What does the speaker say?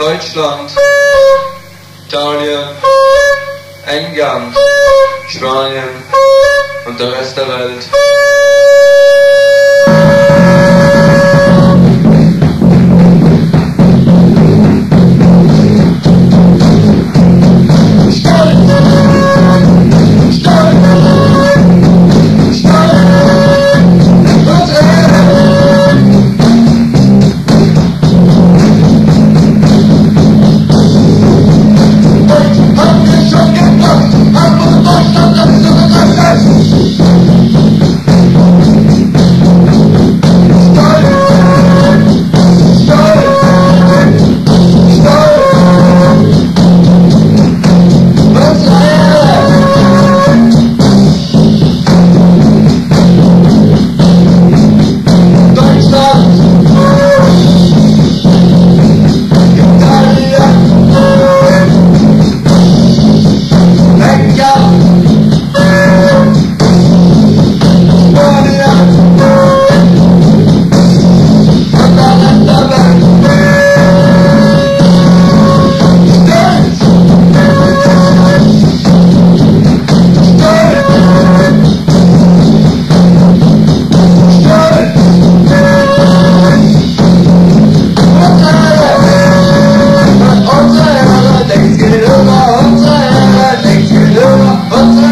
Deutschland, Italien, England, Spanien. Und der Rest der Welt. Otra